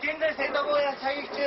現在戦闘坊や射撃中。